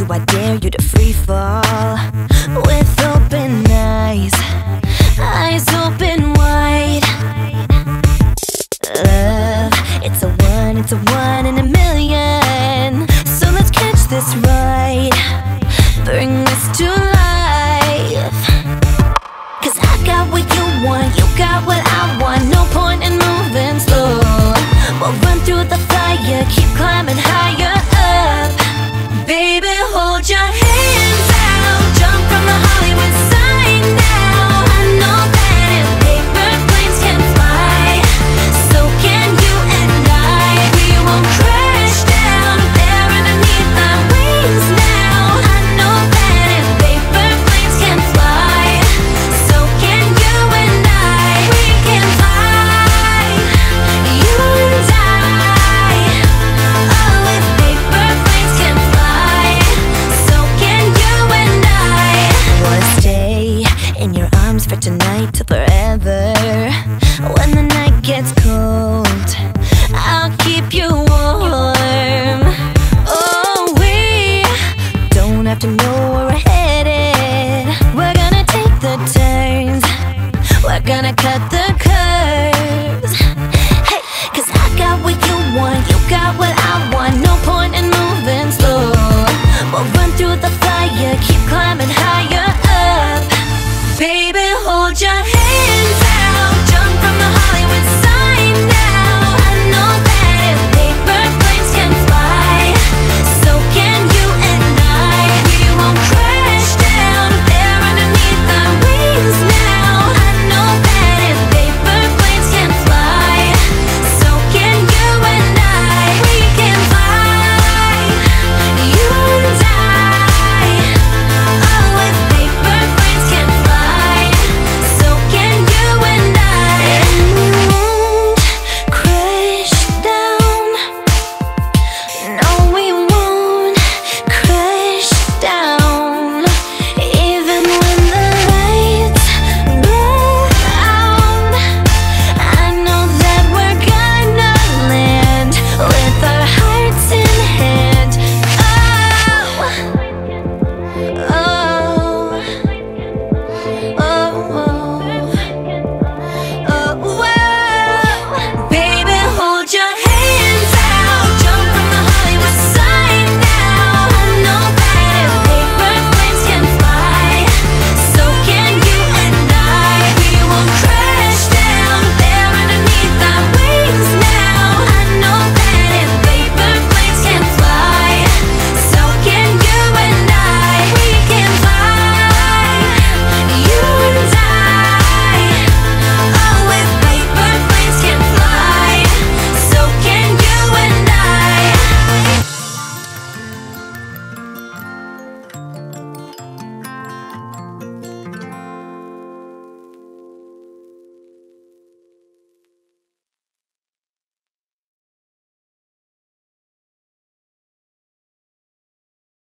you, I dare you to free fall with open eyes, eyes open wide. Love, it's a one, it's a one in a million. So let's catch this ride, bring this to life. Cause I got what you want, you got what I want. No point in moving slow. We'll run through the fire, keep climbing higher up. Baby, hold your hands gets cold, I'll keep you warm. Oh, we don't have to know where we're headed. We're gonna take the turns. We're gonna cut the curves. Hey, cause I got what you want, you got what I want. No point in moving slow. We'll run through the fire, keep climbing higher up. Baby, hold your hands